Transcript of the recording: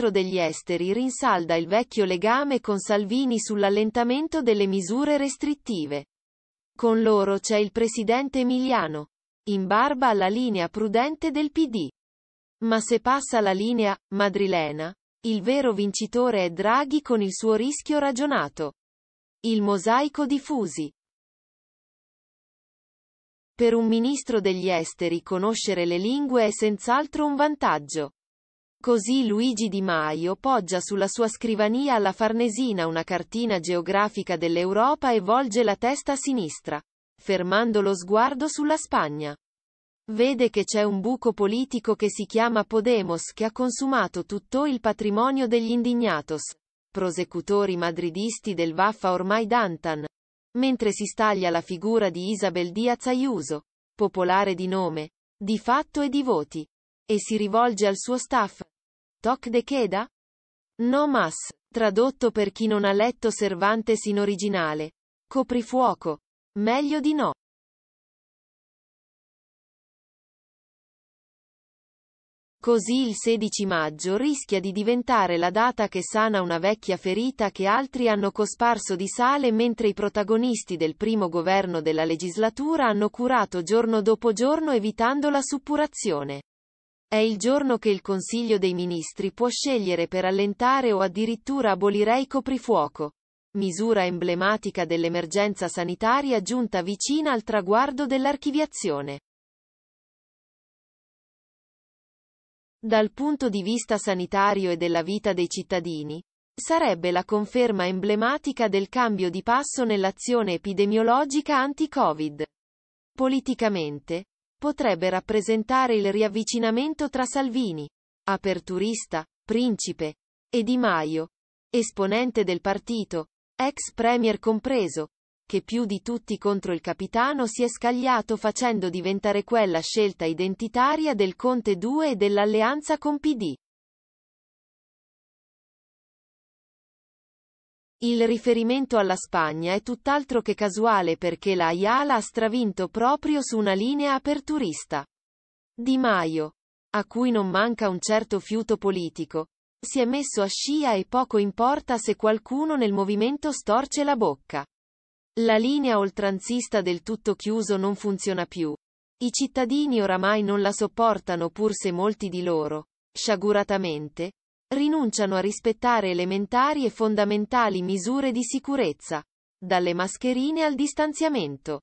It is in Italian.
ministro degli esteri rinsalda il vecchio legame con Salvini sull'allentamento delle misure restrittive. Con loro c'è il presidente Emiliano. In barba alla linea prudente del PD. Ma se passa la linea madrilena, il vero vincitore è Draghi con il suo rischio ragionato. Il mosaico di Fusi. Per un ministro degli esteri conoscere le lingue è senz'altro un vantaggio. Così Luigi Di Maio poggia sulla sua scrivania alla Farnesina una cartina geografica dell'Europa e volge la testa a sinistra, fermando lo sguardo sulla Spagna. Vede che c'è un buco politico che si chiama Podemos che ha consumato tutto il patrimonio degli indignatos, prosecutori madridisti del Vaffa ormai Dantan, mentre si staglia la figura di Isabel Diaz Ayuso, popolare di nome, di fatto e di voti, e si rivolge al suo staff. Toc de queda? No mas, tradotto per chi non ha letto Cervantes in originale. Coprifuoco. Meglio di no. Così il 16 maggio rischia di diventare la data che sana una vecchia ferita che altri hanno cosparso di sale mentre i protagonisti del primo governo della legislatura hanno curato giorno dopo giorno evitando la suppurazione. È il giorno che il Consiglio dei Ministri può scegliere per allentare o addirittura abolire il coprifuoco. Misura emblematica dell'emergenza sanitaria giunta vicina al traguardo dell'archiviazione. Dal punto di vista sanitario e della vita dei cittadini, sarebbe la conferma emblematica del cambio di passo nell'azione epidemiologica anti-Covid. Politicamente, potrebbe rappresentare il riavvicinamento tra Salvini, aperturista, principe, e Di Maio, esponente del partito, ex premier compreso, che più di tutti contro il capitano si è scagliato facendo diventare quella scelta identitaria del Conte 2 e dell'alleanza con PD. Il riferimento alla Spagna è tutt'altro che casuale perché la Ayala ha stravinto proprio su una linea aperturista. Di Maio, a cui non manca un certo fiuto politico, si è messo a scia e poco importa se qualcuno nel movimento storce la bocca. La linea oltranzista del tutto chiuso non funziona più. I cittadini oramai non la sopportano pur se molti di loro, sciaguratamente, rinunciano a rispettare elementari e fondamentali misure di sicurezza, dalle mascherine al distanziamento.